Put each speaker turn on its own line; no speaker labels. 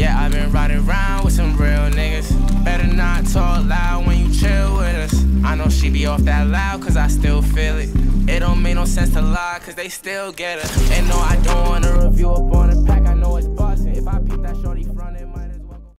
Yeah, I've been riding around with some real niggas. Better not talk loud when you chill with us. I know she be off that loud, cause I still feel it. It don't make no sense to lie, cause they still get us. And no, I don't